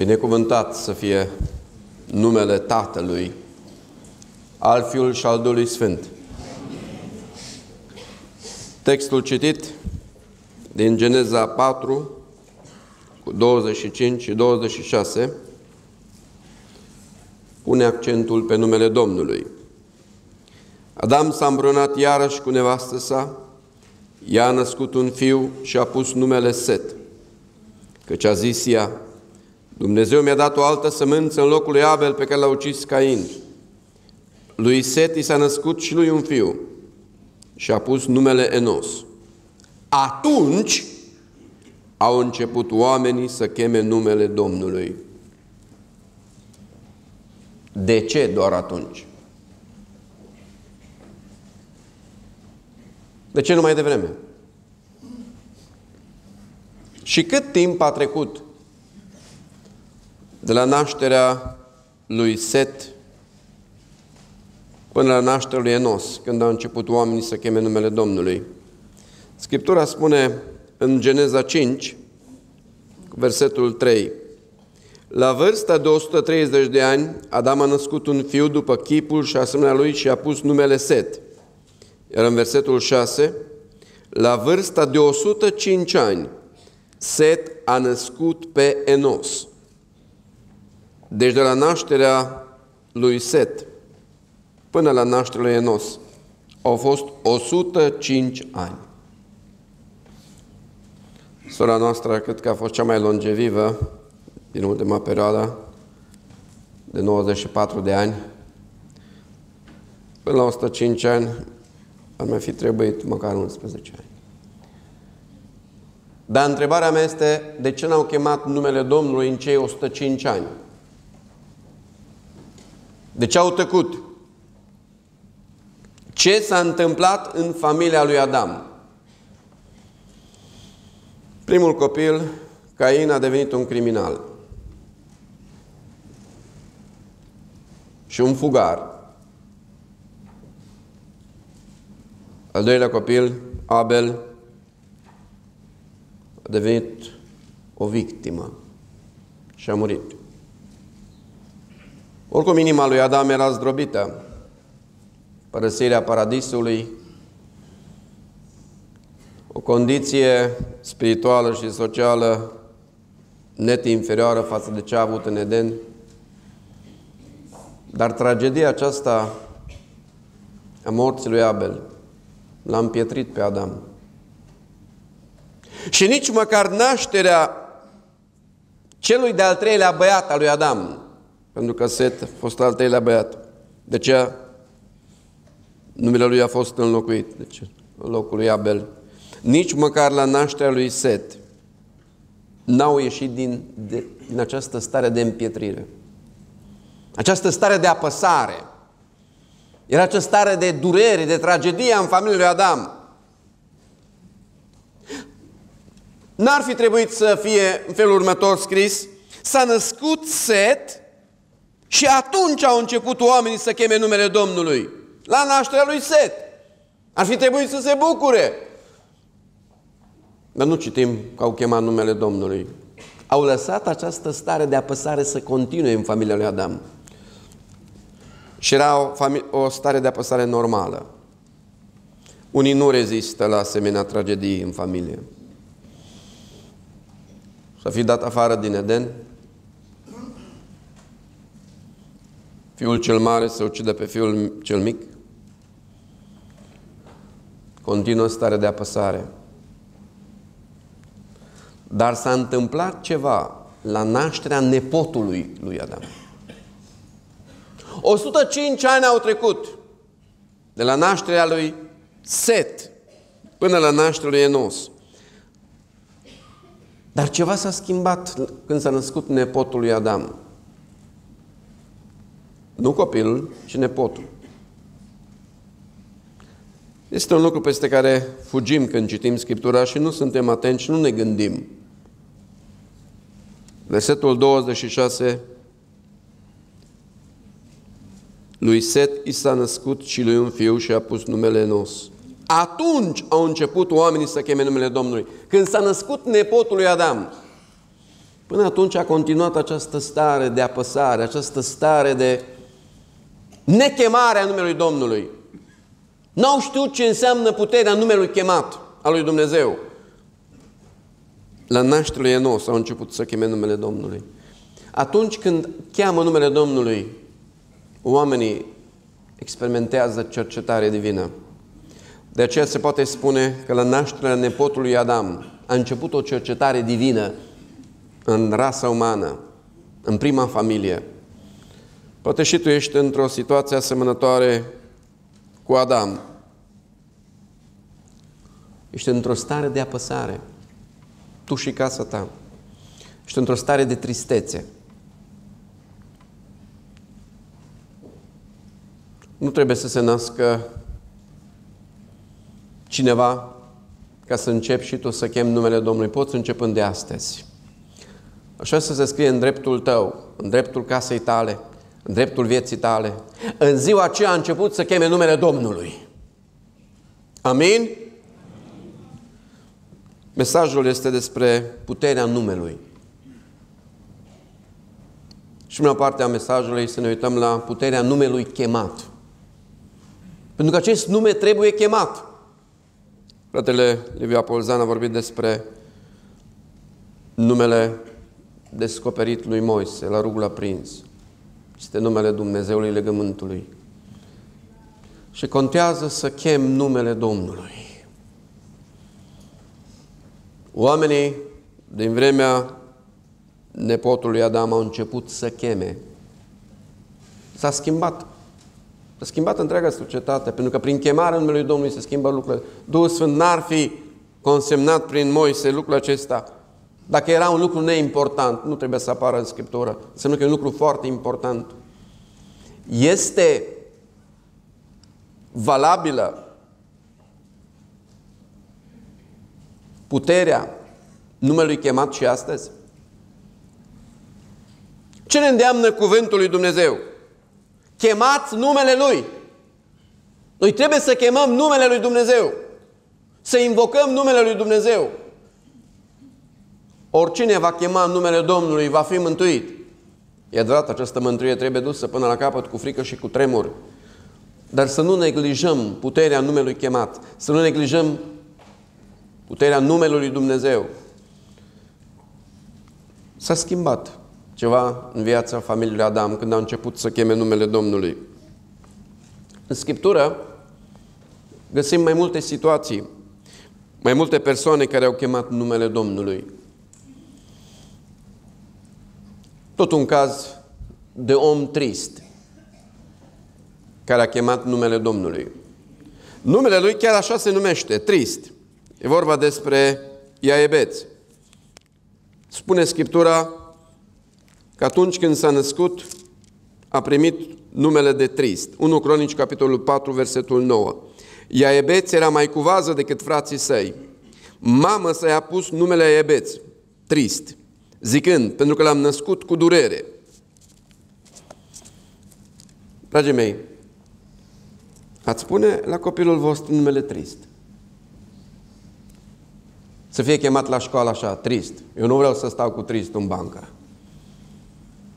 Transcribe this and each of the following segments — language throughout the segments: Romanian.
Binecuvântat să fie numele Tatălui, al Fiul și al Duhului Sfânt. Textul citit din Geneza 4, cu 25 și 26, pune accentul pe numele Domnului. Adam s-a îmbrunat iarăși cu nevastă sa, ea a născut un fiu și a pus numele Set, căci a zis ea, Dumnezeu mi-a dat o altă sămânță în locul lui Abel pe care l-a ucis Cain. Lui Set i s-a născut și lui un fiu și a pus numele Enos. Atunci au început oamenii să cheme numele Domnului. De ce doar atunci? De ce nu mai devreme? Și cât timp a trecut de la nașterea lui Set până la nașterea lui Enos, când au început oamenii să cheme numele Domnului. Scriptura spune în Geneza 5, versetul 3, La vârsta de 130 de ani, Adam a născut un fiu după chipul și asemenea lui și a pus numele Set. Iar în versetul 6, la vârsta de 105 ani, Set a născut pe Enos. Deci de la nașterea lui Set până la nașterea lui Enos au fost 105 ani. Sora noastră cred că a fost cea mai longevivă din ultima perioadă, de 94 de ani. Până la 105 ani ar mai fi trebuit măcar 11 ani. Dar întrebarea mea este, de ce n-au chemat numele Domnului în cei 105 ani? De ce au tăcut? Ce s-a întâmplat în familia lui Adam? Primul copil, Cain, a devenit un criminal. Și un fugar. Al doilea copil, Abel, a devenit o victimă și a murit. Oricum inima lui Adam era zdrobită. Părăsirea paradisului, o condiție spirituală și socială net inferioară față de ce a avut în Eden. Dar tragedia aceasta a morții lui Abel l-a împietrit pe Adam. Și nici măcar nașterea celui de-al treilea băiat al lui Adam, pentru că Set a fost al treilea băiat. De ce numele lui a fost înlocuit? De ce? În locul lui Abel. Nici măcar la nașterea lui Set n-au ieșit din, de, din această stare de împietrire. Această stare de apăsare. Era această stare de durere, de tragedie în familia lui Adam. N-ar fi trebuit să fie în felul următor scris, s-a născut Set și atunci au început oamenii să cheme numele Domnului. La nașterea lui Set. Ar fi trebuit să se bucure. Dar nu citim că au chemat numele Domnului. Au lăsat această stare de apăsare să continue în familia lui Adam. Și era o, o stare de apăsare normală. Unii nu rezistă la asemenea tragedii în familie. Să fi dat afară din Eden, fiul cel mare să ucide pe fiul cel mic, continuă stare de apăsare. Dar s-a întâmplat ceva la nașterea nepotului lui Adam. 105 ani au trecut de la nașterea lui Set până la nașterea lui Enos. Dar ceva s-a schimbat când s-a născut nepotul lui Adam. Nu copilul, ci nepotul. Este un lucru peste care fugim când citim Scriptura și nu suntem atenți și nu ne gândim. Versetul 26 Lui Set i s-a născut și lui un fiu și a pus numele Nos. Atunci au început oamenii să cheme numele Domnului. Când s-a născut nepotul lui Adam. Până atunci a continuat această stare de apăsare, această stare de nechemare a numelui Domnului. N-au știut ce înseamnă puterea numelui chemat al lui Dumnezeu. La nașterea lui Enos au început să cheme numele Domnului. Atunci când cheamă numele Domnului, oamenii experimentează cercetare divină. De aceea se poate spune că la nașterea nepotului Adam a început o cercetare divină în rasa umană, în prima familie. Poate și tu ești într-o situație asemănătoare cu Adam. Ești într-o stare de apăsare, tu și casa ta. Ești într-o stare de tristețe. Nu trebuie să se nască cineva ca să începi și tu să chem numele Domnului. Poți începând de astăzi. Așa să se scrie în dreptul tău, în dreptul casei tale, în dreptul vieții tale. În ziua aceea a început să cheme numele Domnului. Amin? Mesajul este despre puterea numelui. Și prima parte a mesajului să ne uităm la puterea numelui chemat. Pentru că acest nume trebuie chemat. Fratele Liviu Apolzan a vorbit despre numele descoperit lui Moise la rugul aprins. Este numele Dumnezeului legământului. Și contează să chem numele Domnului. Oamenii din vremea nepotului Adam au început să cheme. S-a schimbat. S-a schimbat întreaga societate, pentru că prin chemarea numelui Domnului se schimbă lucrurile. Duhul Sfânt n-ar fi consemnat prin Moise lucrul acesta dacă era un lucru neimportant, nu trebuie să apară în Scriptură. Înseamnă că e un lucru foarte important. Este valabilă puterea numelui chemat și astăzi? Ce ne îndeamnă cuvântul lui Dumnezeu? Chemați numele Lui. Noi trebuie să chemăm numele Lui Dumnezeu. Să invocăm numele Lui Dumnezeu. Oricine va chema în numele Domnului va fi mântuit. E adevărat, această mântuire trebuie dusă până la capăt cu frică și cu tremur. Dar să nu neglijăm puterea numelui chemat, să nu neglijăm puterea numelui Dumnezeu. S-a schimbat ceva în viața familiei Adam când a început să cheme numele Domnului. În Scriptură găsim mai multe situații, mai multe persoane care au chemat numele Domnului. Tot un caz de om trist care a chemat numele Domnului. Numele lui chiar așa se numește, trist. E vorba despre Iaebeț. Spune Scriptura că atunci când s-a născut, a primit numele de trist. 1 Cronici, capitolul 4, versetul 9. Iaebeț era mai cuvază decât frații săi. Mamă să-i pus numele Iaebeț, trist zicând, pentru că l-am născut cu durere. Dragii mei, ați spune la copilul vostru numele trist. Să fie chemat la școală așa, trist. Eu nu vreau să stau cu trist în bancă.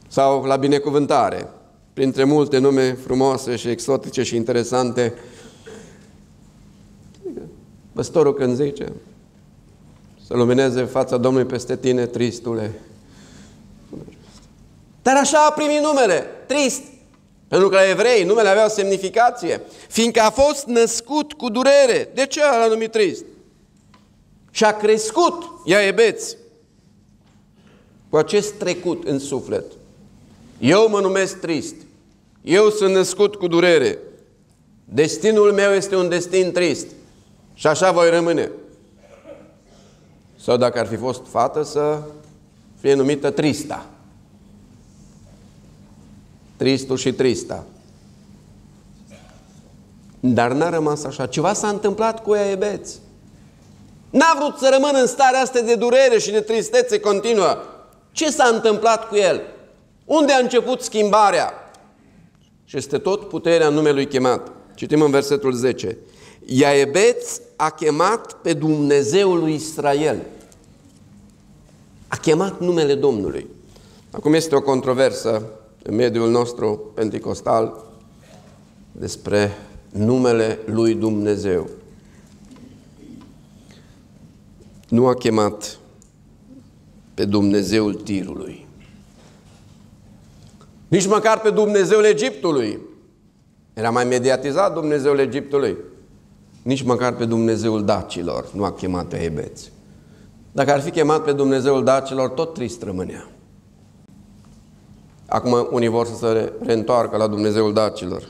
Sau la binecuvântare, printre multe nume frumoase și exotice și interesante. Păstorul când zice, să lumineze fața Domnului peste tine, tristule. Dar așa a primit numele, trist. Pentru că la evrei numele avea o semnificație. Fiindcă a fost născut cu durere. De ce l-a numit trist? Și a crescut, ea ebeți, cu acest trecut în suflet. Eu mă numesc trist. Eu sunt născut cu durere. Destinul meu este un destin trist. Și așa voi rămâne. Sau dacă ar fi fost fată să fie numită Trista. Tristul și Trista. Dar n-a rămas așa. Ceva s-a întâmplat cu ea, ebeți. N-a vrut să rămână în starea asta de durere și de tristețe continuă. Ce s-a întâmplat cu el? Unde a început schimbarea? Și este tot puterea numelui chemat. Citim în versetul 10. Iaebeț a chemat pe Dumnezeul lui Israel. A chemat numele Domnului. Acum este o controversă în mediul nostru pentecostal despre numele lui Dumnezeu. Nu a chemat pe Dumnezeul tirului. Nici măcar pe Dumnezeul Egiptului. Era mai mediatizat Dumnezeul Egiptului. Nici măcar pe Dumnezeul dacilor nu a chemat pe ebeți. Dacă ar fi chemat pe Dumnezeul dacilor, tot trist rămânea. Acum unii vor să se reîntoarcă la Dumnezeul dacilor.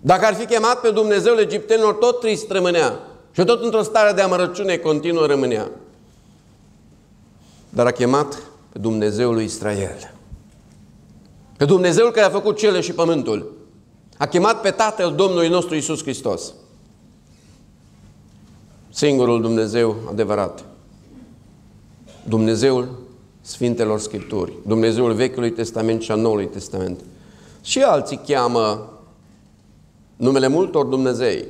Dacă ar fi chemat pe Dumnezeul egiptenilor, tot trist rămânea. Și tot într-o stare de amărăciune continuă rămânea. Dar a chemat pe Dumnezeul lui Israel. Pe Dumnezeul care a făcut cele și pământul. A chemat pe Tatăl Domnului nostru Isus Hristos. Singurul Dumnezeu adevărat. Dumnezeul Sfintelor Scripturi. Dumnezeul Vechiului Testament și a Noului Testament. Și alții cheamă numele multor Dumnezei,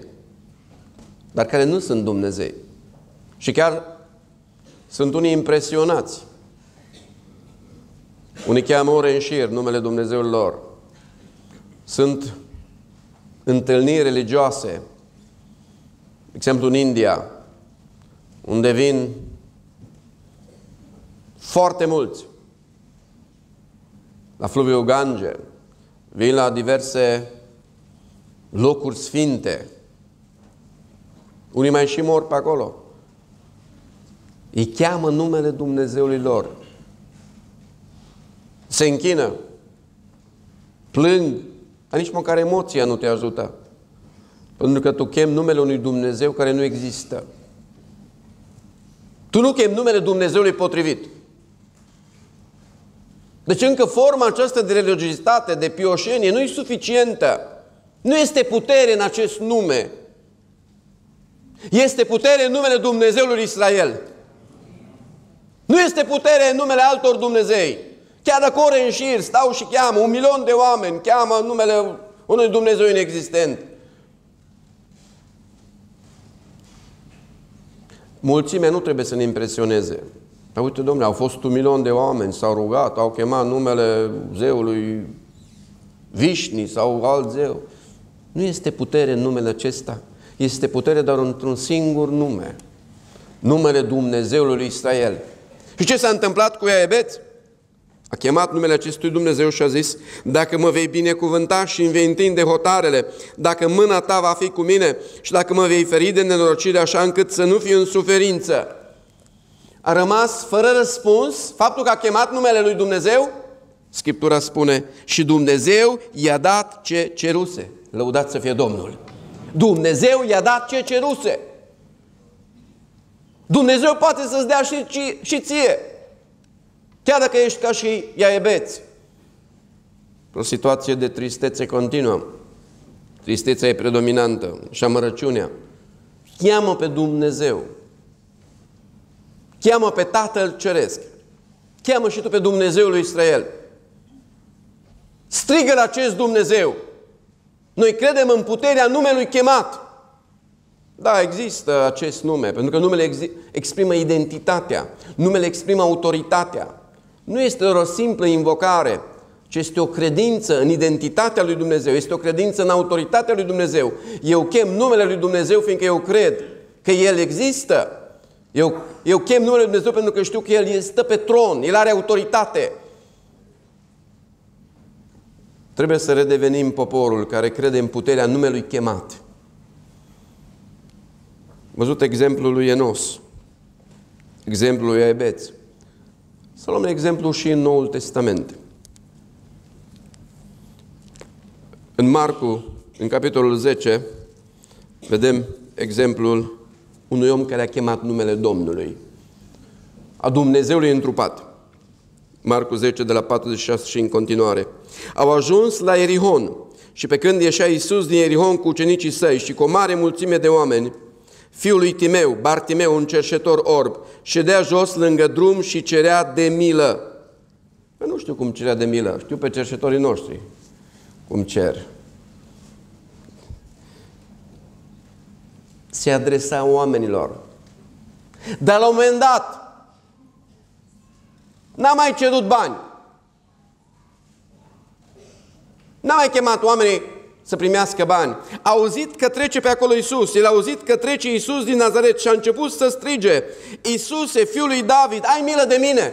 dar care nu sunt Dumnezei. Și chiar sunt unii impresionați. Unii cheamă ore în șir numele Dumnezeului lor. Sunt întâlniri religioase, de exemplu în India, unde vin foarte mulți la fluviul Gange, vin la diverse locuri sfinte. Unii mai și mor pe acolo. Îi cheamă numele Dumnezeului lor. Se închină. Plâng. Dar nici măcar emoția nu te ajută. Pentru că tu chem numele unui Dumnezeu care nu există. Tu nu chem numele Dumnezeului potrivit. Deci încă forma aceasta de religiozitate, de pioșenie, nu e suficientă. Nu este putere în acest nume. Este putere în numele Dumnezeului Israel. Nu este putere în numele altor Dumnezei. Chiar dacă ore în șir stau și cheamă, un milion de oameni cheamă numele unui Dumnezeu inexistent. Mulțimea nu trebuie să ne impresioneze. Păi uite, domnule, au fost un milion de oameni, s-au rugat, au chemat numele zeului Vișni sau alt zeu. Nu este putere în numele acesta. Este putere doar într-un singur nume. Numele Dumnezeului lui Israel. Și ce s-a întâmplat cu Iaebeț? A chemat numele acestui Dumnezeu și a zis, dacă mă vei binecuvânta și îmi vei întinde hotarele, dacă mâna ta va fi cu mine și dacă mă vei feri de nenorocire așa încât să nu fiu în suferință. A rămas fără răspuns faptul că a chemat numele lui Dumnezeu? Scriptura spune, și Dumnezeu i-a dat ce ceruse. Lăudați să fie Domnul. Dumnezeu i-a dat ce ceruse. Dumnezeu poate să-ți dea și, și, și ție. Chiar dacă ești ca și iaebeți. O situație de tristețe continuă. Tristețea e predominantă și amărăciunea. Cheamă pe Dumnezeu. Cheamă pe Tatăl Ceresc. Cheamă și tu pe Dumnezeul lui Israel. Strigă la acest Dumnezeu. Noi credem în puterea numelui chemat. Da, există acest nume, pentru că numele exprimă identitatea, numele exprimă autoritatea. Nu este doar o simplă invocare, ci este o credință în identitatea lui Dumnezeu, este o credință în autoritatea lui Dumnezeu. Eu chem numele lui Dumnezeu fiindcă eu cred că El există. Eu, eu chem numele lui Dumnezeu pentru că știu că El stă pe tron, El are autoritate. Trebuie să redevenim poporul care crede în puterea numelui chemat. Văzut exemplul lui Enos, exemplul lui Ebeț. Să luăm exemplu și în Noul Testament. În Marcu, în capitolul 10, vedem exemplul unui om care a chemat numele Domnului, a Dumnezeului întrupat. Marcu 10, de la 46 și în continuare. Au ajuns la Erihon și pe când ieșea Iisus din Erihon cu ucenicii săi și cu o mare mulțime de oameni, fiul lui Timeu, Bartimeu, un cerșetor orb, ședea jos lângă drum și cerea de milă. Eu nu știu cum cerea de milă, știu pe cerșetorii noștri cum cer. Se adresa oamenilor. Dar la un moment dat, N-a mai cerut bani. N-a mai chemat oamenii să primească bani. A auzit că trece pe acolo Isus. El a auzit că trece Isus din Nazaret și a început să strige, Isuse, fiul lui David, ai milă de mine!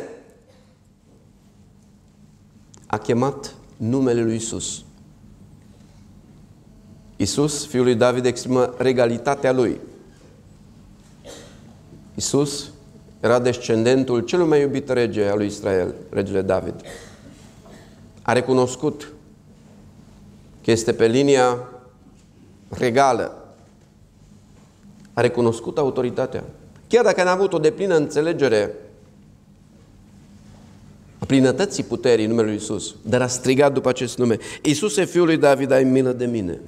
A chemat numele lui Isus. Isus, fiul lui David, exprimă regalitatea lui. Isus era descendentul celui mai iubit rege al lui Israel, regele David. A recunoscut că este pe linia regală. A recunoscut autoritatea. Chiar dacă n-a avut o deplină înțelegere a plinătății puterii numelui Isus, dar a strigat după acest nume. Iisuse, Fiul lui David, ai milă de mine.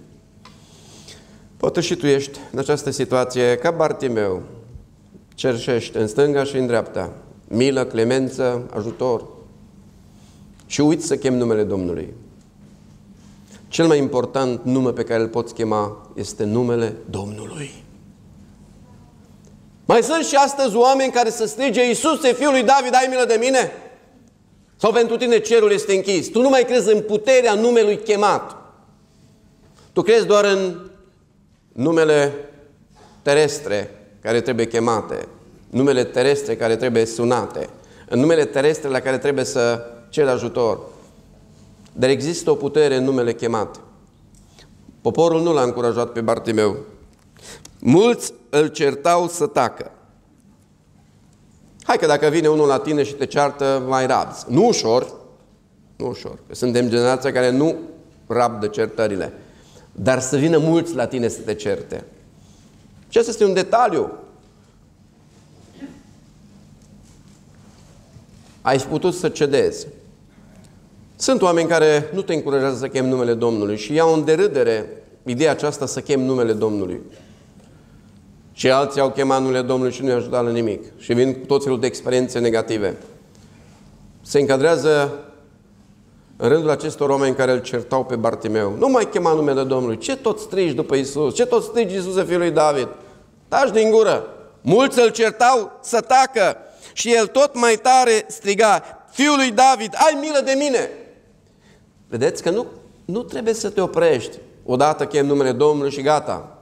Poate și tu ești în această situație ca Bartimeu, cerșești în stânga și în dreapta, milă, clemență, ajutor și uiți să chem numele Domnului. Cel mai important nume pe care îl poți chema este numele Domnului. Mai sunt și astăzi oameni care să strige Iisuse, Fiul lui David, ai milă de mine? Sau pentru tine cerul este închis? Tu nu mai crezi în puterea numelui chemat. Tu crezi doar în numele terestre care trebuie chemate, numele terestre care trebuie sunate, în numele terestre la care trebuie să cer ajutor. Dar există o putere în numele chemat. Poporul nu l-a încurajat pe Bartimeu. Mulți îl certau să tacă. Hai că dacă vine unul la tine și te ceartă, mai rabzi. Nu ușor, nu ușor, că suntem generația care nu rabdă certarile. Dar să vină mulți la tine să te certe. Și asta este un detaliu. Ai putut să cedezi. Sunt oameni care nu te încurajează să chem numele Domnului și iau în derâdere ideea aceasta să chem numele Domnului. Și alții au chemat numele Domnului și nu i-a ajutat la nimic. Și vin cu tot felul de experiențe negative. Se încadrează în rândul acestor oameni care îl certau pe Bartimeu. Nu mai chema numele Domnului. Ce tot strigi după Isus? Ce tot strigi Iisuse fiul lui David? Taci din gură! Mulți îl certau să tacă și el tot mai tare striga, Fiul lui David, ai milă de mine! Vedeți că nu, nu trebuie să te oprești. Odată chem numele Domnului și gata.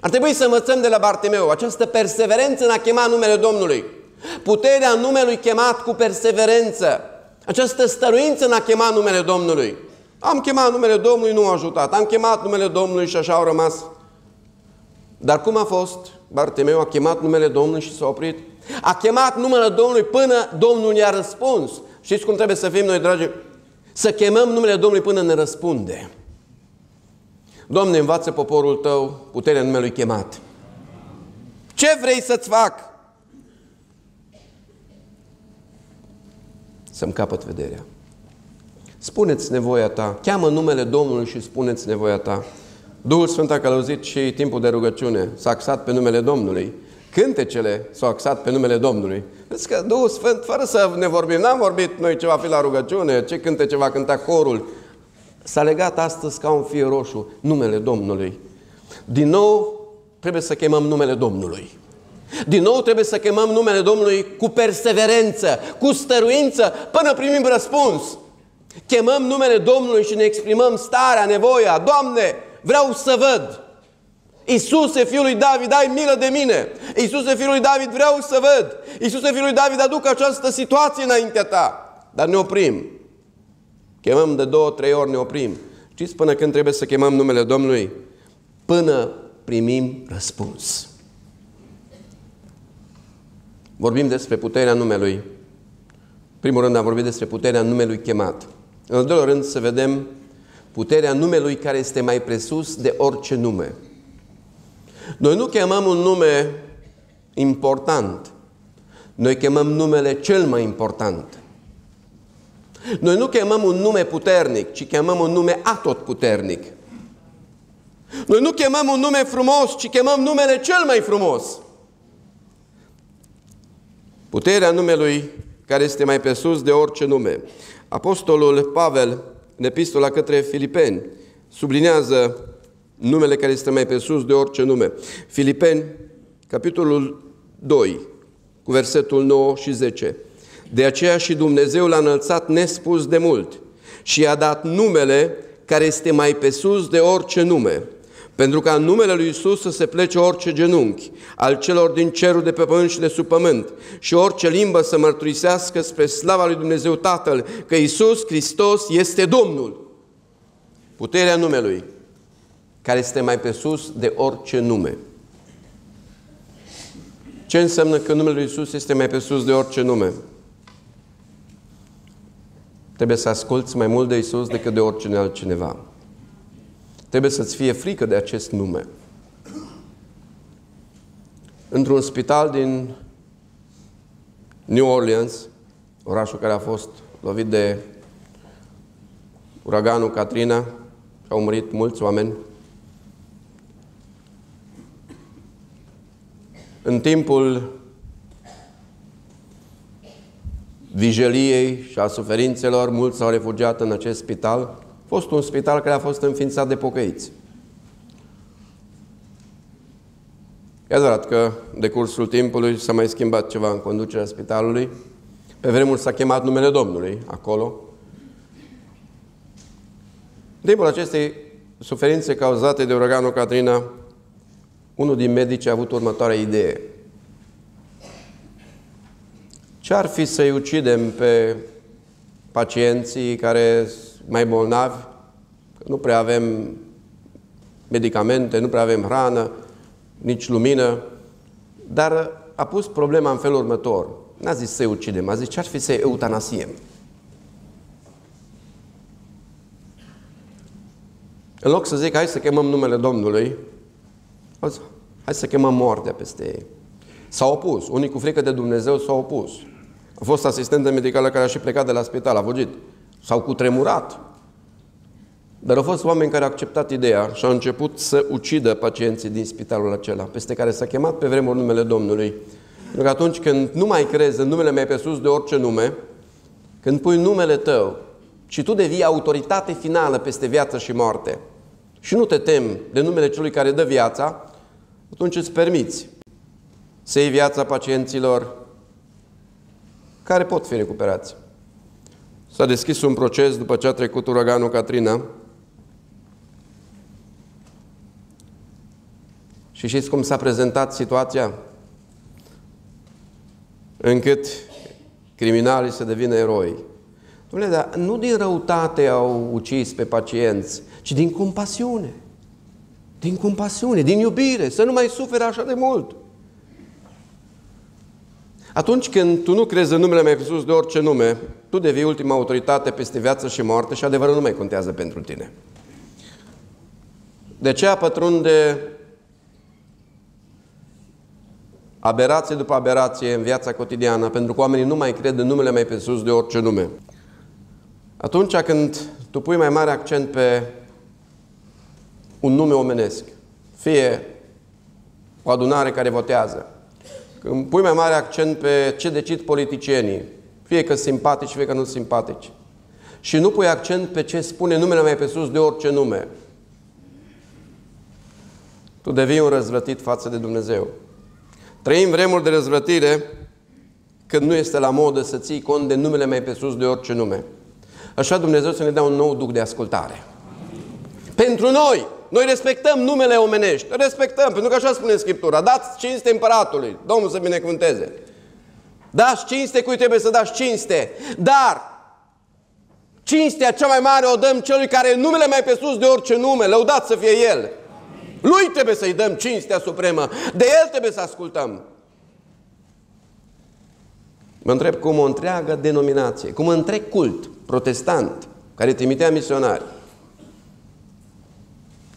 Ar trebui să învățăm de la Bartimeu această perseverență în a chema numele Domnului. Puterea numelui chemat cu perseverență. Această stăruință în a chema numele Domnului. Am chemat numele Domnului, nu a ajutat. Am chemat numele Domnului și așa au rămas. Dar cum a fost? Bartimeu a chemat numele Domnului și s-a oprit. A chemat numele Domnului până Domnul i-a răspuns. Știți cum trebuie să fim noi, dragi? Să chemăm numele Domnului până ne răspunde. Doamne, învață poporul Tău puterea numelui chemat. Ce vrei să-ți fac? Să-mi capăt vederea. Spuneți nevoia ta, cheamă numele Domnului și spuneți nevoia ta. Duhul Sfânt a călăuzit și timpul de rugăciune, s-a axat pe numele Domnului. Cântecele s-au axat pe numele Domnului. Vezi că Duhul Sfânt, fără să ne vorbim, n-am vorbit noi ce va fi la rugăciune, ce cântece va cânta corul, s-a legat astăzi ca un fir roșu numele Domnului. Din nou trebuie să chemăm numele Domnului. Din nou trebuie să chemăm numele Domnului cu perseverență, cu stăruință, până primim răspuns. Chemăm numele Domnului și ne exprimăm starea, nevoia. Doamne, vreau să văd. Iisuse, Fiul lui David, ai milă de mine. Iisuse, Fiul lui David, vreau să văd. Iisuse, Fiul lui David, aduc această situație înaintea ta. Dar ne oprim. Chemăm de două, trei ori, ne oprim. Știți până când trebuie să chemăm numele Domnului? Până primim răspuns. Vorbim despre puterea numelui. Primul rând am vorbit despre puterea numelui chemat. În al doilea rând să vedem puterea numelui care este mai presus de orice nume. Noi nu chemăm un nume important. Noi chemăm numele cel mai important. Noi nu chemăm un nume puternic, ci chemăm un nume atotputernic. Noi nu chemăm un nume frumos, ci chemăm numele cel mai frumos. Puterea numelui care este mai pe sus de orice nume. Apostolul Pavel, în epistola către Filipeni, sublinează numele care este mai pe sus de orice nume. Filipeni, capitolul 2, cu versetul 9 și 10. De aceea și Dumnezeu l-a înălțat nespus de mult și i-a dat numele care este mai pe sus de orice nume, pentru ca în numele lui Isus să se plece orice genunchi, al celor din cerul de pe pământ și de sub pământ, și orice limbă să mărturisească spre slava lui Dumnezeu Tatăl, că Isus Hristos este Domnul. Puterea numelui, care este mai pe sus de orice nume. Ce înseamnă că numele lui Isus este mai pe sus de orice nume? Trebuie să asculți mai mult de Isus decât de oricine altcineva. Trebuie să-ți fie frică de acest nume. Într-un spital din New Orleans, orașul care a fost lovit de uraganul Katrina, au murit mulți oameni. În timpul vijeliei și a suferințelor, mulți s-au refugiat în acest spital. A fost un spital care a fost înființat de pocăiți. E adevărat că de cursul timpului s-a mai schimbat ceva în conducerea spitalului. Pe vremuri s-a chemat numele Domnului acolo. În timpul acestei suferințe cauzate de uraganul Katrina, unul din medici a avut următoarea idee. Ce ar fi să-i ucidem pe pacienții care sunt mai bolnavi, nu prea avem medicamente, nu prea avem hrană, nici lumină, dar a pus problema în felul următor. N-a zis să-i ucidem, a zis ce ar fi să-i eutanasiem. În loc să zic, hai să chemăm numele Domnului, hai să chemăm moartea peste ei. S-au opus. Unii cu frică de Dumnezeu s-au opus. A fost asistentă medicală care a și plecat de la spital, a fugit. S-au cutremurat. Dar au fost oameni care au acceptat ideea și au început să ucidă pacienții din spitalul acela, peste care s-a chemat pe vremuri numele Domnului. Pentru că atunci când nu mai crezi în numele mai pe sus de orice nume, când pui numele tău și tu devii autoritate finală peste viață și moarte și nu te temi de numele celui care dă viața, atunci îți permiți să iei viața pacienților care pot fi recuperați. S-a deschis un proces după ce a trecut uraganul Katrina și știți cum s-a prezentat situația? Încât criminalii să devină eroi. Dom'le, dar nu din răutate au ucis pe pacienți, ci din compasiune. Din compasiune, din iubire, să nu mai sufere așa de mult. Atunci când tu nu crezi în numele mai presus de orice nume, tu devii ultima autoritate peste viață și moarte și adevărul nu mai contează pentru tine. De ce pătrunde aberație după aberație în viața cotidiană, pentru că oamenii nu mai cred în numele mai presus de orice nume. Atunci când tu pui mai mare accent pe un nume omenesc, fie o adunare care votează, când pui mai mare accent pe ce decid politicienii, fie că simpatici, fie că nu simpatici, și nu pui accent pe ce spune numele mai pe sus de orice nume, tu devii un răzvrătit față de Dumnezeu. Trăim vremuri de răzvrătire când nu este la modă să ții cont de numele mai pe sus de orice nume. Așa Dumnezeu să ne dea un nou duc de ascultare. Pentru noi, noi respectăm numele omenești, respectăm, pentru că așa spune Scriptura. Dați cinste împăratului, Domnul să binecuvânteze. Dați cinste cui trebuie să dați cinste. Dar cinstea cea mai mare o dăm celui care numele mai pe sus de orice nume, lăudat să fie El. Lui trebuie să-i dăm cinstea supremă, de El trebuie să ascultăm. Mă întreb cum o întreagă denominație, cum întreg cult protestant, care trimitea misionari,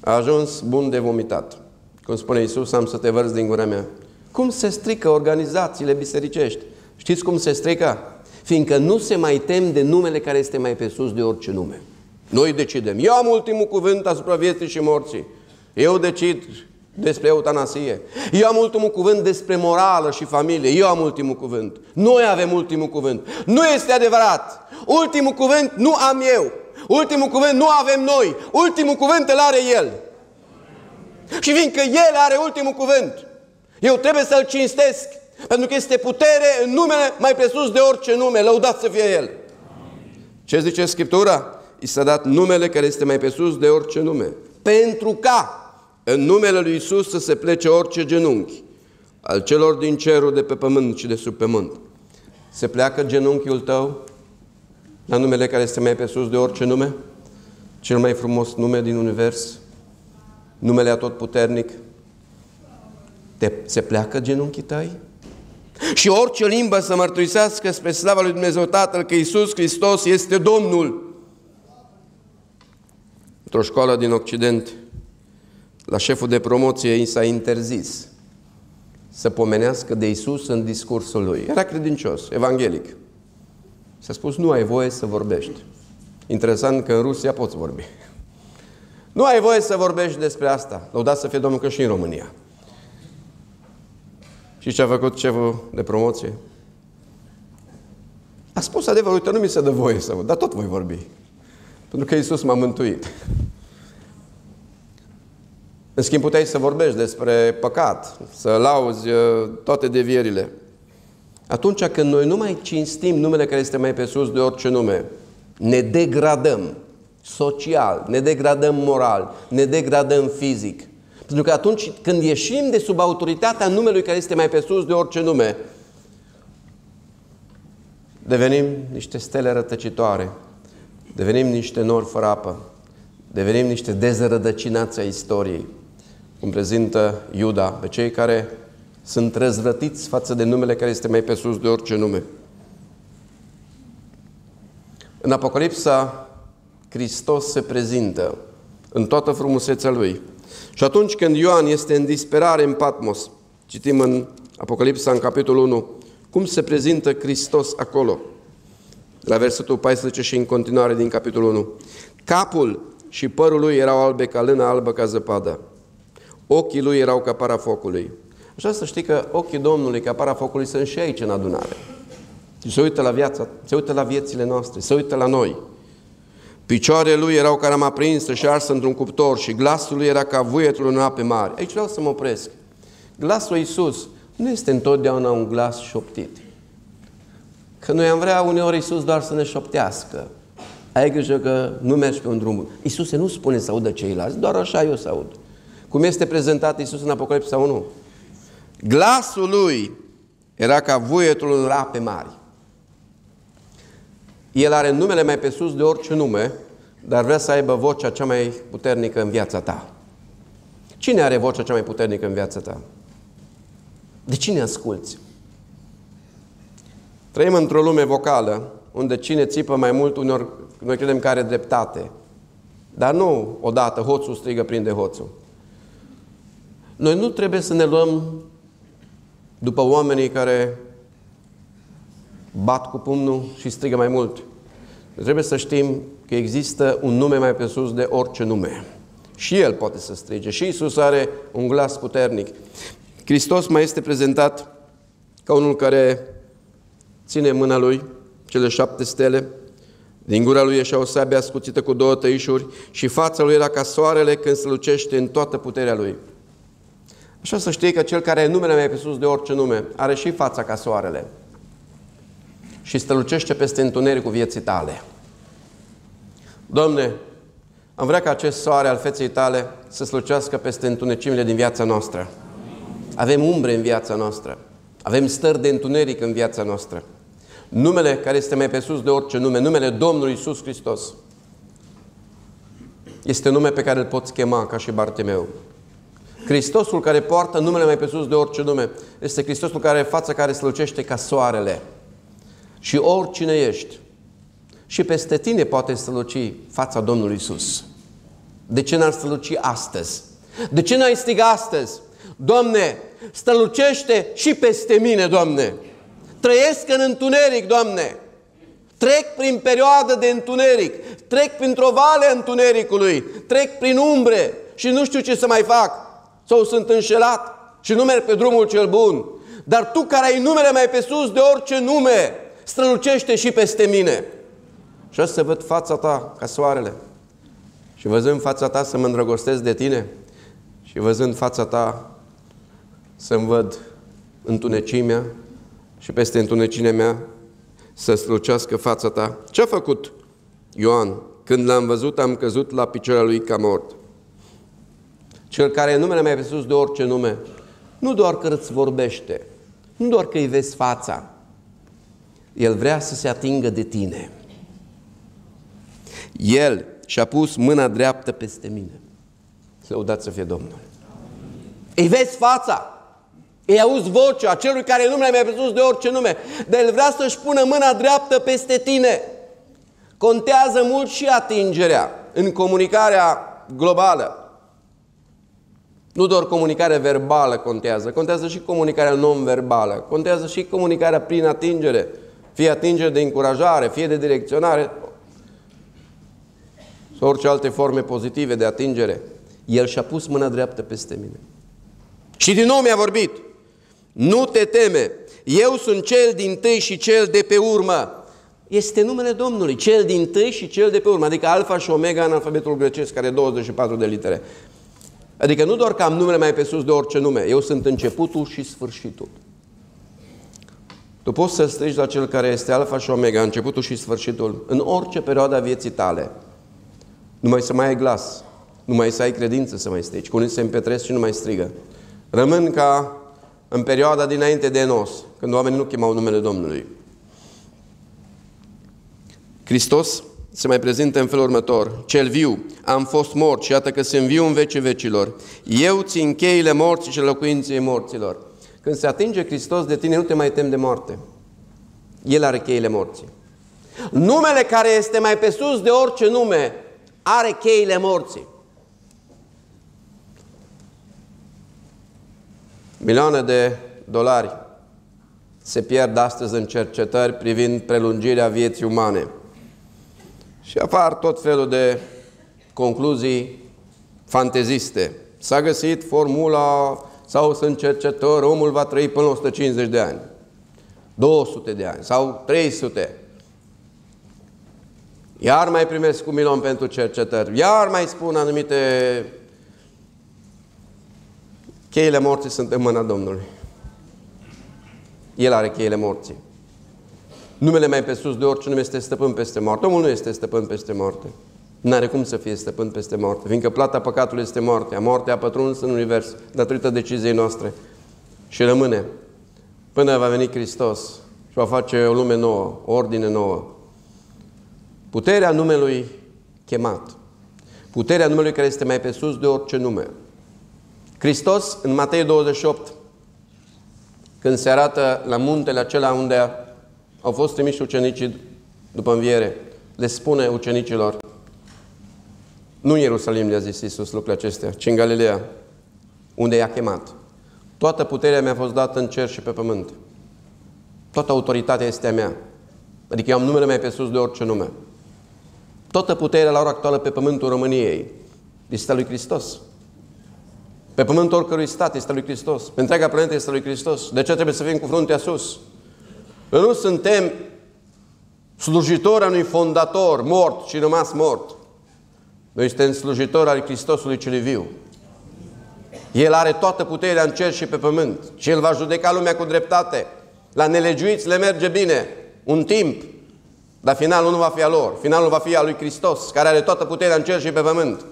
a ajuns bun de vomitat. Cum spune Iisus, am să te vărți din gura mea. Cum se strică organizațiile bisericești? Știți cum se strică? Fiindcă nu se mai tem de numele care este mai pe sus de orice nume. Noi decidem. Eu am ultimul cuvânt asupra vieții și morții. Eu decid despre eutanasie. Eu am ultimul cuvânt despre morală și familie. Eu am ultimul cuvânt. Noi avem ultimul cuvânt. Nu este adevărat. Ultimul cuvânt nu am eu. Ultimul cuvânt nu avem noi. Ultimul cuvânt îl are El. Și fiindcă El are ultimul cuvânt, eu trebuie să-L cinstesc. Pentru că este putere în numele mai presus de orice nume, lăudat să fie El. Ce zice Scriptura? I s-a dat numele care este mai presus de orice nume. Pentru ca în numele Lui Isus să se plece orice genunchi al celor din cerul, de pe pământ și de sub pământ. Se pleacă genunchiul tău la numele care este mai presus de orice nume? Cel mai frumos nume din univers? Numele atotputernic? Te, se pleacă genunchii tăi? Și orice limbă să mărturisească spre slava lui Dumnezeu Tatăl că Iisus Hristos este Domnul. Într-o școală din Occident, la șeful de promoție i s-a interzis să pomenească de Isus în discursul lui. Era credincios, evanghelic. S-a spus, nu ai voie să vorbești. Interesant că în Rusia poți vorbi. Nu ai voie să vorbești despre asta. Lăudați să fie Domnul că și în România. Și ce a făcut șeful de promoție? A spus adevărul, uite, nu mi se dă voie să vă, dar tot voi vorbi. Pentru că Iisus m-a mântuit. În schimb, puteai să vorbești despre păcat, să lauzi uh, toate devierile. Atunci când noi nu mai cinstim numele care este mai pe sus de orice nume, ne degradăm social, ne degradăm moral, ne degradăm fizic. Pentru că atunci când ieșim de sub autoritatea numelui care este mai pe sus de orice nume, devenim niște stele rătăcitoare, devenim niște nori fără apă, devenim niște dezrădăcinați a istoriei cum prezintă Iuda, pe cei care sunt răzvrătiți față de numele care este mai pe sus de orice nume. În Apocalipsa, Hristos se prezintă în toată frumusețea Lui. Și atunci când Ioan este în disperare în Patmos, citim în Apocalipsa, în capitolul 1, cum se prezintă Hristos acolo, la versetul 14 și în continuare din capitolul 1. Capul și părul lui erau albe ca lână albă ca zăpadă Ochii lui erau ca para focului. Așa să știi că ochii Domnului ca para focului sunt și aici în adunare. Și se uită la viața, se uită la viețile noastre, se uită la noi. Picioarele lui erau ca rama prinsă și arsă într-un cuptor și glasul lui era ca vuietul în ape mari. Aici vreau să mă opresc. Glasul Iisus nu este întotdeauna un glas șoptit. Că noi am vrea uneori Iisus doar să ne șoptească. Ai grijă că nu mergi pe un drum. Iisus nu spune să audă ceilalți, doar așa eu să aud. Cum este prezentat Iisus în Apocalipsa 1? Glasul lui era ca vuietul în rape mari. El are numele mai pe sus de orice nume, dar vrea să aibă vocea cea mai puternică în viața ta. Cine are vocea cea mai puternică în viața ta? De cine asculți? Trăim într-o lume vocală, unde cine țipă mai mult, uneori noi credem că are dreptate. Dar nu odată hoțul strigă prinde hoțul. Noi nu trebuie să ne luăm după oamenii care bat cu pumnul și strigă mai mult. Noi trebuie să știm că există un nume mai pe sus de orice nume. Și El poate să strige. Și Isus are un glas puternic. Hristos mai este prezentat ca unul care ține mâna Lui, cele șapte stele, din gura Lui ieșea o sabie ascuțită cu două tăișuri și fața Lui era ca soarele când se lucește în toată puterea Lui. Așa să știi că cel care e numele mai pe sus de orice nume are și fața ca soarele și strălucește peste întunericul vieții tale. Domne, am vrea ca acest soare al feței tale să slucească peste întunecimile din viața noastră. Avem umbre în viața noastră. Avem stări de întuneric în viața noastră. Numele care este mai pe sus de orice nume, numele Domnului Isus Hristos, este nume pe care îl poți chema ca și Bartimeu. Hristosul care poartă numele mai pe sus de orice nume este Hristosul care are fața care slăcește ca soarele. Și oricine ești, și peste tine poate străluci fața Domnului Isus. De ce n-ar străluci astăzi? De ce n-ai striga astăzi? Doamne, strălucește și peste mine, Doamne. Trăiesc în întuneric, Doamne. Trec prin perioadă de întuneric. Trec printr-o vale a întunericului. Trec prin umbre și nu știu ce să mai fac sau sunt înșelat și nu merg pe drumul cel bun. Dar tu care ai numele mai pe sus de orice nume, strălucește și peste mine. Și o să văd fața ta ca soarele. Și văzând fața ta să mă îndrăgostesc de tine și văzând fața ta să-mi văd întunecimea și peste întunecimea mea să strălucească fața ta. Ce a făcut Ioan? Când l-am văzut, am căzut la picioarea lui ca mort. Cel care numele mai presus de orice nume, nu doar că îți vorbește, nu doar că îi vezi fața, el vrea să se atingă de tine. El și-a pus mâna dreaptă peste mine. Lăudați să fie Domnul. Îi vezi fața, îi auzi vocea celui care numele mai presus de orice nume, dar el vrea să-și pună mâna dreaptă peste tine. Contează mult și atingerea în comunicarea globală. Nu doar comunicarea verbală contează, contează și comunicarea non-verbală, contează și comunicarea prin atingere, fie atingere de încurajare, fie de direcționare, sau orice alte forme pozitive de atingere. El și-a pus mâna dreaptă peste mine. Și din nou mi-a vorbit, nu te teme, eu sunt cel din tâi și cel de pe urmă. Este numele Domnului, cel din tâi și cel de pe urmă, adică alfa și omega în alfabetul grecesc, care are 24 de litere. Adică nu doar că am numele mai pe sus de orice nume, eu sunt începutul și sfârșitul. Tu poți să strigi la Cel care este alfa și omega, începutul și sfârșitul, în orice perioadă a vieții tale. Numai să mai ai glas, numai să ai credință să mai strigi. Cu unii se împetresc și nu mai strigă. Rămân ca în perioada dinainte de Enos, când oamenii nu chemau numele Domnului. Hristos se mai prezintă în felul următor. Cel viu, am fost mort și iată că se înviu în vece vecilor. Eu țin cheile morții și locuinței morților. Când se atinge Hristos de tine, nu te mai tem de moarte. El are cheile morții. Numele care este mai pe sus de orice nume are cheile morții. Milioane de dolari se pierd astăzi în cercetări privind prelungirea vieții umane. Și apar tot felul de concluzii fanteziste. S-a găsit formula sau sunt cercetători, omul va trăi până la 150 de ani, 200 de ani sau 300. Iar mai primesc un milion pentru cercetări, iar mai spun anumite... Cheile morții sunt în mâna Domnului. El are cheile morții. Numele mai pe sus de orice nume este stăpân peste moarte. Omul nu este stăpân peste moarte. Nu are cum să fie stăpân peste moarte, fiindcă plata păcatului este moartea. Moartea a pătruns în univers datorită deciziei noastre și rămâne până va veni Hristos și va face o lume nouă, o ordine nouă. Puterea numelui chemat, puterea numelui care este mai pe sus de orice nume. Hristos, în Matei 28, când se arată la muntele acela unde au fost trimiși ucenicii după înviere, le spune ucenicilor, nu în Ierusalim le-a zis Iisus lucrurile acestea, ci în Galileea, unde i-a chemat. Toată puterea mi-a fost dată în cer și pe pământ. Toată autoritatea este a mea. Adică eu am numele mai pe sus de orice nume. Toată puterea la ora actuală pe pământul României este a lui Hristos. Pe pământul oricărui stat este a lui Hristos. Pe întreaga planetă este a lui Hristos. De ce trebuie să fim cu fruntea sus? Noi nu suntem slujitori a unui fondator mort și rămas mort. Noi suntem slujitori al Hristosului cel viu. El are toată puterea în cer și pe pământ și El va judeca lumea cu dreptate. La nelegiuiți le merge bine, un timp, dar finalul nu va fi al lor. Finalul va fi al lui Hristos, care are toată puterea în cer și pe pământ.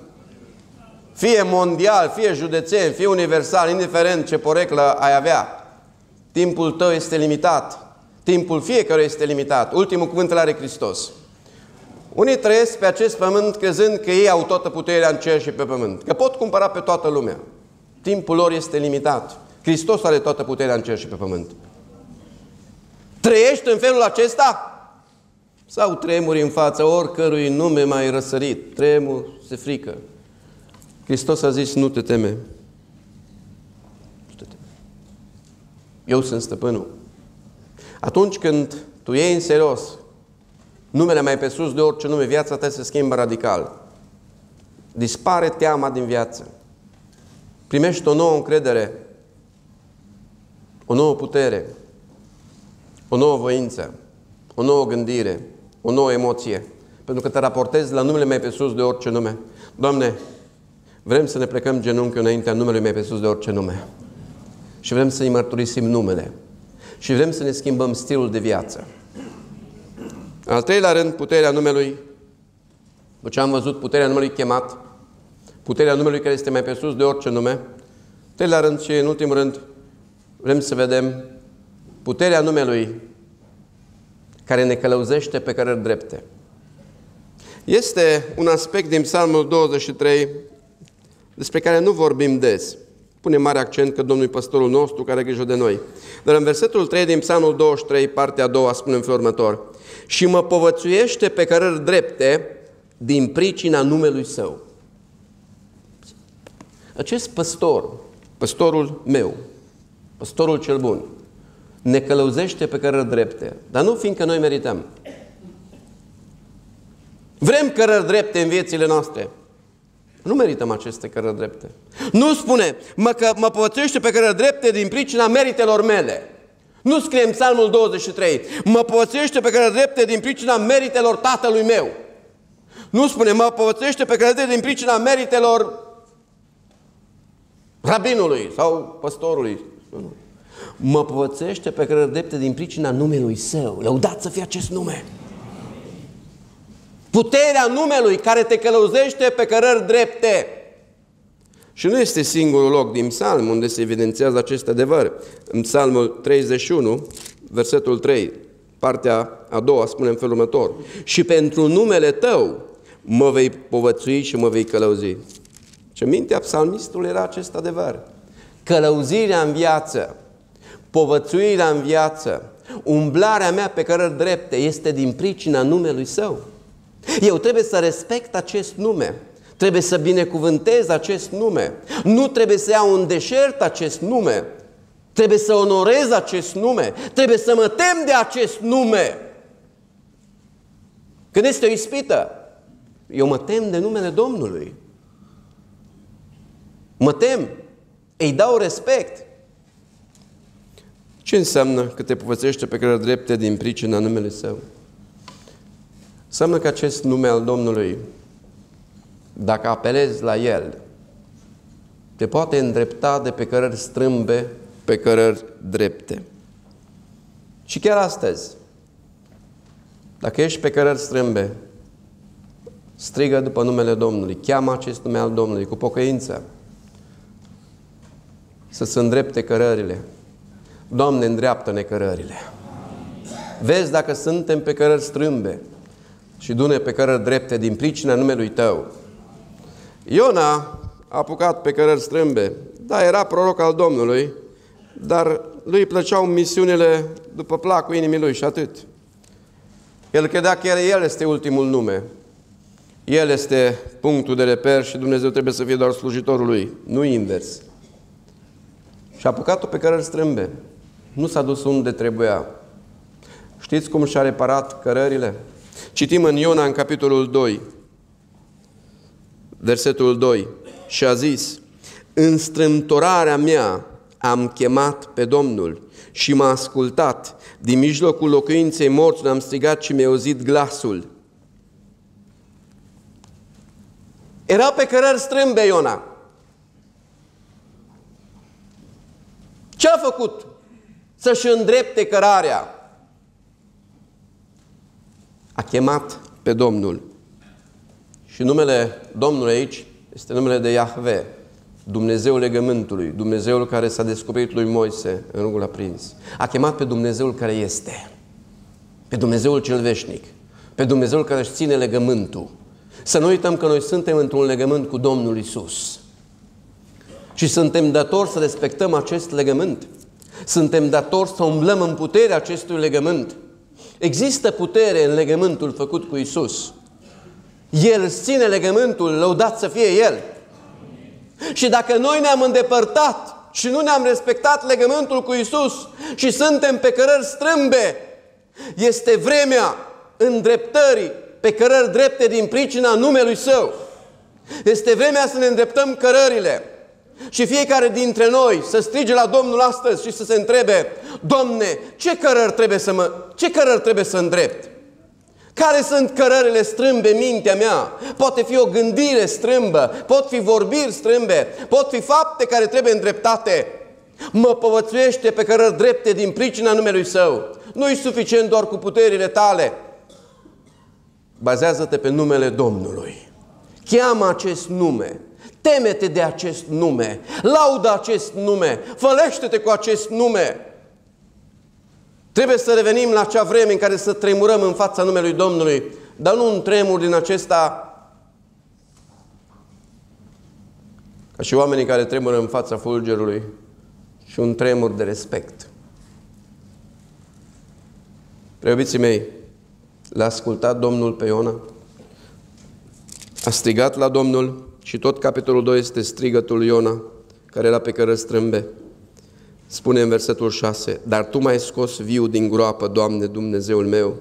Fie mondial, fie județen, fie universal, indiferent ce poreclă ai avea, timpul tău este limitat. Timpul fiecare este limitat. Ultimul cuvânt îl are Hristos. Unii trăiesc pe acest pământ crezând că ei au toată puterea în cer și pe pământ, că pot cumpăra pe toată lumea. Timpul lor este limitat. Hristos are toată puterea în cer și pe pământ. Trăiești în felul acesta? Sau tremuri în fața oricărui nume mai răsărit? Tremur, se frică. Hristos a zis, nu te teme. Nu te teme. Eu sunt stăpânul. Atunci când tu iei în serios numele mai pe sus de orice nume, viața ta se schimbă radical. Dispare teama din viață. Primești o nouă încredere, o nouă putere, o nouă voință, o nouă gândire, o nouă emoție. Pentru că te raportezi la numele mai pe sus de orice nume. Doamne, vrem să ne plecăm genunchi înaintea numelui mai pe sus de orice nume. și vrem să-i mărturisim numele și vrem să ne schimbăm stilul de viață. Al treilea rând, puterea numelui, după ce am văzut puterea numelui chemat, puterea numelui care este mai pe sus de orice nume, treilea rând și în ultimul rând, vrem să vedem puterea numelui care ne călăuzește pe cărări drepte. Este un aspect din Psalmul 23 despre care nu vorbim des. Pune mare accent că Domnul e păstorul nostru care are grijă de noi. Dar în versetul 3 din Psalmul 23, partea a doua, spune în felul următor. Și mă povățuiește pe cărări drepte din pricina numelui Său. Acest păstor, păstorul meu, păstorul cel bun, ne călăuzește pe cărări drepte, dar nu fiindcă noi merităm. Vrem cărări drepte în viețile noastre. Nu merităm aceste cărări drepte. Nu spune, mă, că mă povățuiește pe cărări drepte din pricina meritelor mele. Nu scrie în Psalmul 23, mă povățuiește pe cărări drepte din pricina meritelor tatălui meu. Nu spune, mă povățuiește pe cărări drepte din pricina meritelor rabinului sau păstorului. Nu, nu. Mă povățuiește pe cărări drepte din pricina numelui său. Lăudați să fie acest nume. Puterea numelui care te călăuzește pe cărări drepte. Și nu este singurul loc din psalm unde se evidențiază acest adevăr. În psalmul 31, versetul 3, partea a doua spune în felul următor. Și pentru numele tău mă vei povățui și mă vei călăuzi. Ce mintea psalmistului era acest adevăr. Călăuzirea în viață, povățuirea în viață, umblarea mea pe cărări drepte este din pricina numelui său. Eu trebuie să respect acest nume. Trebuie să binecuvântez acest nume. Nu trebuie să iau în deșert acest nume. Trebuie să onorez acest nume. Trebuie să mă tem de acest nume. Când este o ispită, eu mă tem de numele Domnului. Mă tem. Îi dau respect. Ce înseamnă că te povățește pe care drepte din pricina numele Său? Înseamnă că acest nume al Domnului, dacă apelezi la El, te poate îndrepta de pe cărări strâmbe pe cărări drepte. Și chiar astăzi, dacă ești pe cărări strâmbe, strigă după numele Domnului, cheamă acest nume al Domnului cu pocăință, să se îndrepte cărările. Doamne, îndreaptă-ne cărările. Vezi dacă suntem pe cărări strâmbe, și dune pe cărări drepte din pricina numelui tău. Iona a apucat pe cărări strâmbe, da, era proroc al Domnului, dar lui plăceau misiunile după placul inimii lui și atât. El credea că el este ultimul nume. El este punctul de reper și Dumnezeu trebuie să fie doar slujitorul lui, nu invers. Și a apucat-o pe cărări strâmbe. Nu s-a dus unde trebuia. Știți cum și-a reparat cărările? Citim în Iona, în capitolul 2, versetul 2, și a zis, în strâmtorarea mea am chemat pe Domnul și m-a ascultat. Din mijlocul locuinței morți am strigat și mi-a auzit glasul. Era pe cărări strâmbe Iona. Ce a făcut? Să-și îndrepte cărarea a chemat pe Domnul. Și numele Domnului aici este numele de Iahve, Dumnezeul legământului, Dumnezeul care s-a descoperit lui Moise în rugul aprins. A chemat pe Dumnezeul care este, pe Dumnezeul cel veșnic, pe Dumnezeul care își ține legământul. Să nu uităm că noi suntem într-un legământ cu Domnul Isus. Și suntem datori să respectăm acest legământ. Suntem datori să umblăm în puterea acestui legământ. Există putere în legământul făcut cu Isus. El ține legământul, lăudat să fie El. Și dacă noi ne-am îndepărtat și nu ne-am respectat legământul cu Isus și suntem pe cărări strâmbe, este vremea îndreptării pe cărări drepte din pricina numelui Său. Este vremea să ne îndreptăm cărările. Și fiecare dintre noi să strige la Domnul astăzi și să se întrebe, Domne, ce cărări trebuie să, mă, ce cărări trebuie să îndrept? Care sunt cărările strâmbe mintea mea? Poate fi o gândire strâmbă, pot fi vorbiri strâmbe, pot fi fapte care trebuie îndreptate. Mă povățuiește pe cărări drepte din pricina numelui Său. Nu-i suficient doar cu puterile tale. Bazează-te pe numele Domnului. Cheamă acest nume. Temete de acest nume. Laudă acest nume. Fălește-te cu acest nume. Trebuie să revenim la acea vreme în care să tremurăm în fața numelui Domnului, dar nu un tremur din acesta ca și oamenii care tremură în fața fulgerului și un tremur de respect. Preobiții mei, l-a ascultat Domnul pe Iona, a strigat la Domnul și tot capitolul 2 este strigătul lui Iona, care era pe cără strâmbe. Spune în versetul 6, Dar Tu m-ai scos viu din groapă, Doamne, Dumnezeul meu.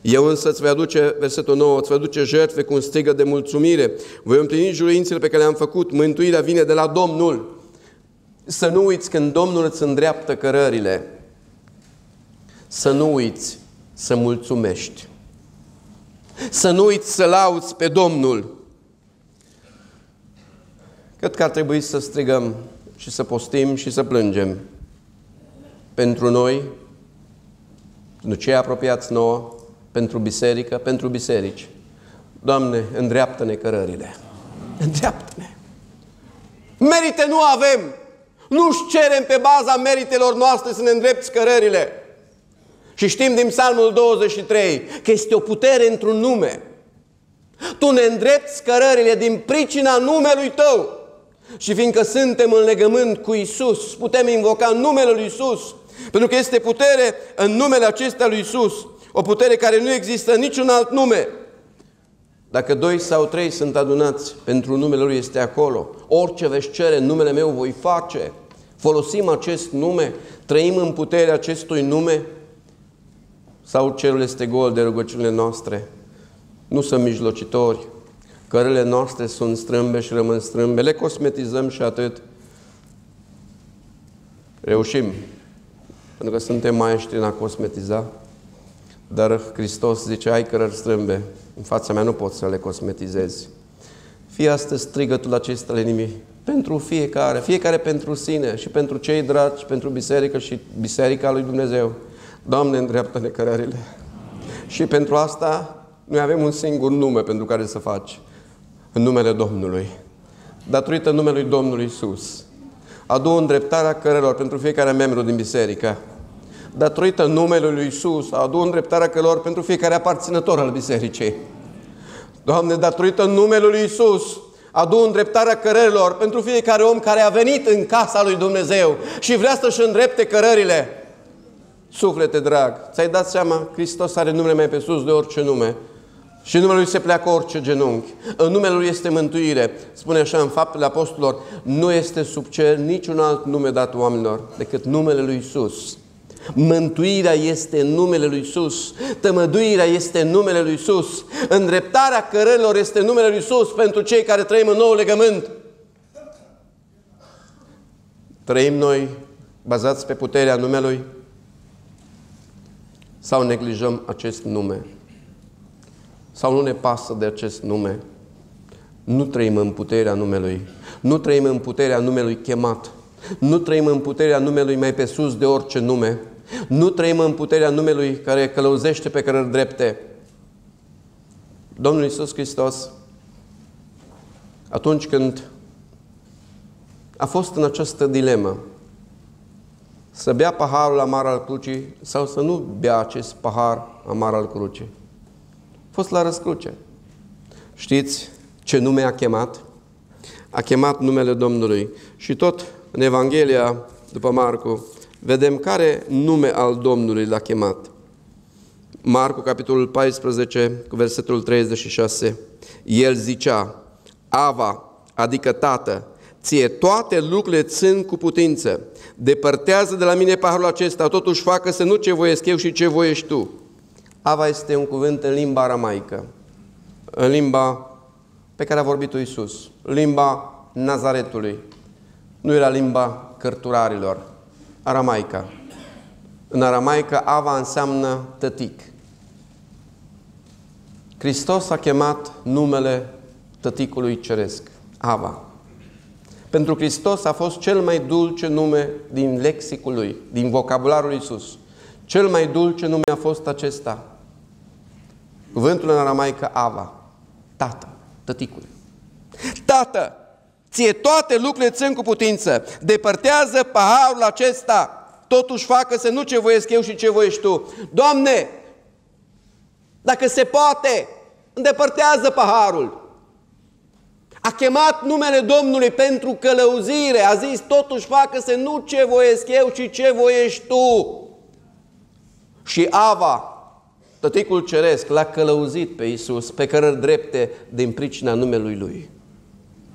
Eu însă îți voi aduce, versetul 9, îți voi aduce jertfe cu un strigă de mulțumire. Voi împlini juruințele pe care le-am făcut. Mântuirea vine de la Domnul. Să nu uiți când Domnul îți îndreaptă cărările. Să nu uiți să mulțumești. Să nu uiți să lauți pe Domnul. Cred că ar trebui să strigăm și să postim și să plângem pentru noi, pentru cei apropiați nouă, pentru biserică, pentru biserici. Doamne, îndreaptă-ne cărările. Îndreaptă-ne. Merite nu avem. Nu-și cerem pe baza meritelor noastre să ne îndrepți cărările. Și știm din Psalmul 23 că este o putere într-un nume. Tu ne îndrepți cărările din pricina numelui Tău. Și fiindcă suntem în legământ cu Isus, putem invoca numele lui Isus, pentru că este putere în numele acesta lui Isus, o putere care nu există niciun alt nume. Dacă doi sau trei sunt adunați pentru numele Lui este acolo. Orice veți cere în numele meu voi face. Folosim acest nume, trăim în puterea acestui nume sau cerul este gol de rugăciunile noastre. Nu sunt mijlocitori. Cărele noastre sunt strâmbe și rămân strâmbe. Le cosmetizăm și atât. Reușim. Pentru că suntem maestri în a cosmetiza. Dar Hristos zice, ai cărări strâmbe, în fața mea nu poți să le cosmetizezi. Fie astăzi strigătul acesta la inimii pentru fiecare, fiecare pentru sine și pentru cei dragi, pentru biserică și biserica lui Dumnezeu. Doamne, îndreaptă-ne cărările. Și pentru asta noi avem un singur nume pentru care să faci. În numele Domnului. Datorită numelui Domnului Isus. Adu îndreptarea cărelor pentru fiecare membru din biserică datorită numelui lui Isus, adu îndreptarea călor pentru fiecare aparținător al bisericii. Doamne, datorită numelui lui Isus, adu îndreptarea cărărilor pentru fiecare om care a venit în casa lui Dumnezeu și vrea să-și îndrepte cărările. Suflete drag, ți-ai dat seama? Hristos are numele mai pe sus de orice nume. Și în numele Lui se pleacă orice genunchi. În numele Lui este mântuire. Spune așa în faptele apostolilor, nu este sub cer niciun alt nume dat oamenilor decât numele Lui Isus. Mântuirea este în numele Lui Isus. Tămăduirea este în numele Lui Isus. Îndreptarea cărărilor este în numele Lui Isus pentru cei care trăim în nou legământ. Trăim noi bazați pe puterea numelui sau neglijăm acest nume? Sau nu ne pasă de acest nume? Nu trăim în puterea numelui. Nu trăim în puterea numelui chemat. Nu trăim în puterea numelui mai pe sus de orice nume. Nu trăim în puterea numelui care călăuzește pe cărări drepte. Domnul Iisus Hristos, atunci când a fost în această dilemă, să bea paharul amar al crucii sau să nu bea acest pahar amar al crucii. A fost la răscruce. Știți ce nume a chemat? A chemat numele Domnului. Și tot în Evanghelia după Marcu, vedem care nume al Domnului l-a chemat. Marcu, capitolul 14, cu versetul 36. El zicea, Ava, adică Tată, ție toate lucrurile țin cu putință. Depărtează de la mine paharul acesta, totuși facă să nu ce voiesc eu și ce voiești tu. Ava este un cuvânt în limba aramaică, în limba pe care a vorbit-o Iisus, limba Nazaretului. Nu era limba cărturarilor, aramaica. În aramaică, Ava înseamnă tătic. Hristos a chemat numele tăticului ceresc, Ava. Pentru Hristos a fost cel mai dulce nume din lexicul lui, din vocabularul lui Iisus. Cel mai dulce nume a fost acesta. Cuvântul în aramaică Ava, tată, tăticule. Tată, ție toate lucrurile țin cu putință, depărtează paharul acesta, totuși facă să nu ce voiesc eu și ce voiești tu. Doamne, dacă se poate, îndepărtează paharul. A chemat numele Domnului pentru călăuzire, a zis totuși facă-se nu ce voiesc eu, ci ce voiești tu. Și Ava, tăticul ceresc, l-a călăuzit pe Isus pe cărări drepte din pricina numelui Lui.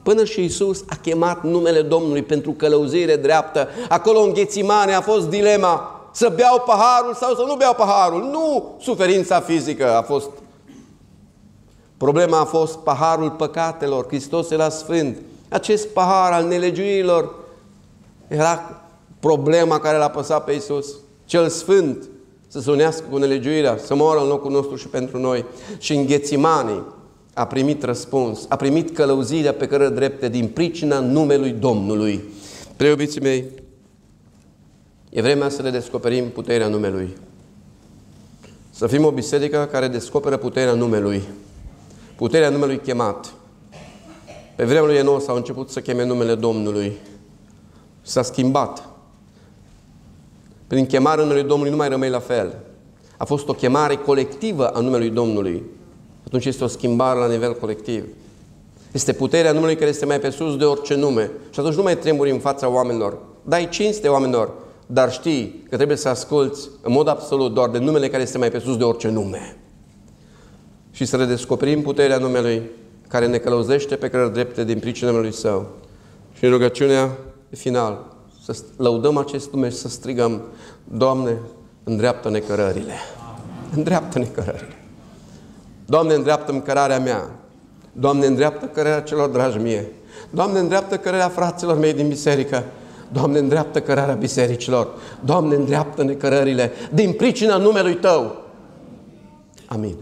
Până și Isus a chemat numele Domnului pentru călăuzire dreaptă. Acolo în Ghețimane a fost dilema să beau paharul sau să nu beau paharul. Nu suferința fizică a fost Problema a fost paharul păcatelor, Hristos era sfânt. Acest pahar al nelegiuirilor era problema care l-a păsat pe Iisus. Cel sfânt să se unească cu nelegiuirea, să moară în locul nostru și pentru noi. Și în Ghețimanii a primit răspuns, a primit călăuzirea pe care drepte din pricina numelui Domnului. Preobiții mei, e vremea să le descoperim puterea numelui. Să fim o biserică care descoperă puterea numelui puterea numelui chemat. Pe vremea lui Enos au început să cheme numele Domnului. S-a schimbat. Prin chemarea numelui Domnului nu mai rămâi la fel. A fost o chemare colectivă a numelui Domnului. Atunci este o schimbare la nivel colectiv. Este puterea numelui care este mai pe sus de orice nume. Și atunci nu mai tremuri în fața oamenilor. Dai cinste oamenilor, dar știi că trebuie să asculți în mod absolut doar de numele care este mai pe sus de orice nume și să redescoperim puterea numelui care ne călăuzește pe care drepte din pricina numelui Său. Și în rugăciunea final, să lăudăm acest nume și să strigăm, Doamne, îndreaptă-ne cărările. Îndreaptă-ne cărările. Doamne, îndreaptă-mi cărarea mea. Doamne, îndreaptă cărarea celor dragi mie. Doamne, îndreaptă cărarea fraților mei din biserică. Doamne, îndreaptă cărarea bisericilor. Doamne, îndreaptă-ne cărările din pricina numelui Tău. Amin.